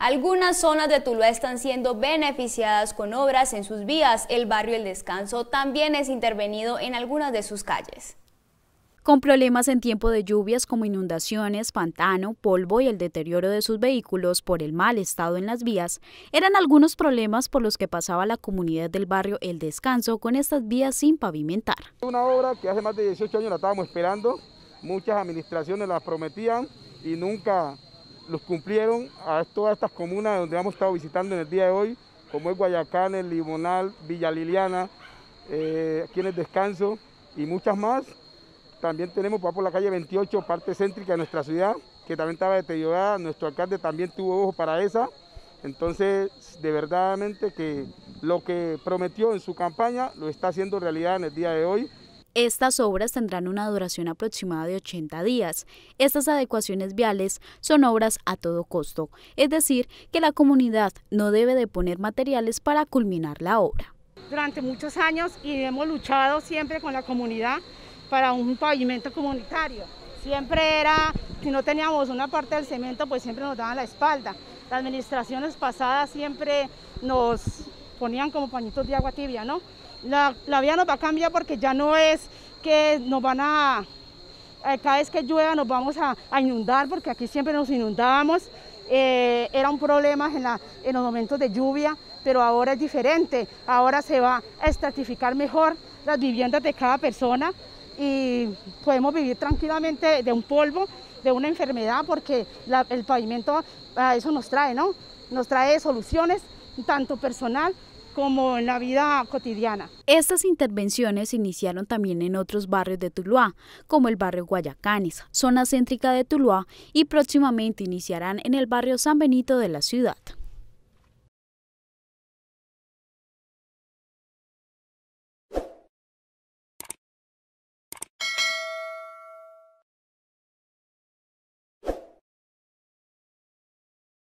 Algunas zonas de Tuluá están siendo beneficiadas con obras en sus vías. El barrio El Descanso también es intervenido en algunas de sus calles. Con problemas en tiempo de lluvias como inundaciones, pantano, polvo y el deterioro de sus vehículos por el mal estado en las vías, eran algunos problemas por los que pasaba la comunidad del barrio El Descanso con estas vías sin pavimentar. Una obra que hace más de 18 años la estábamos esperando, muchas administraciones la prometían y nunca los cumplieron a todas estas comunas donde hemos estado visitando en el día de hoy, como es Guayacán, el Limonal, Villa Liliana, eh, aquí en el Descanso y muchas más. También tenemos por la calle 28, parte céntrica de nuestra ciudad, que también estaba deteriorada. Nuestro alcalde también tuvo ojo para esa. Entonces, de verdadmente que lo que prometió en su campaña lo está haciendo realidad en el día de hoy. Estas obras tendrán una duración aproximada de 80 días. Estas adecuaciones viales son obras a todo costo, es decir, que la comunidad no debe de poner materiales para culminar la obra. Durante muchos años y hemos luchado siempre con la comunidad para un pavimento comunitario. Siempre era, si no teníamos una parte del cemento, pues siempre nos daban la espalda. Las administraciones pasadas siempre nos ponían como pañitos de agua tibia, ¿no? La, la vía nos va a cambiar porque ya no es que nos van a, eh, cada vez que llueva nos vamos a, inundar, porque aquí siempre nos inundábamos. Eh, era un problema en, la, en los momentos de lluvia, pero ahora es diferente. Ahora se va a estratificar mejor las viviendas de cada persona y podemos vivir tranquilamente de un polvo, de una enfermedad, porque el pavimento a eso nos trae, ¿no? Nos trae soluciones, tanto personal como en la vida cotidiana. Estas intervenciones iniciaron también en otros barrios de Tuluá, como el barrio Guayacanes, zona céntrica de Tuluá, y próximamente iniciarán en el barrio San Benito de la ciudad.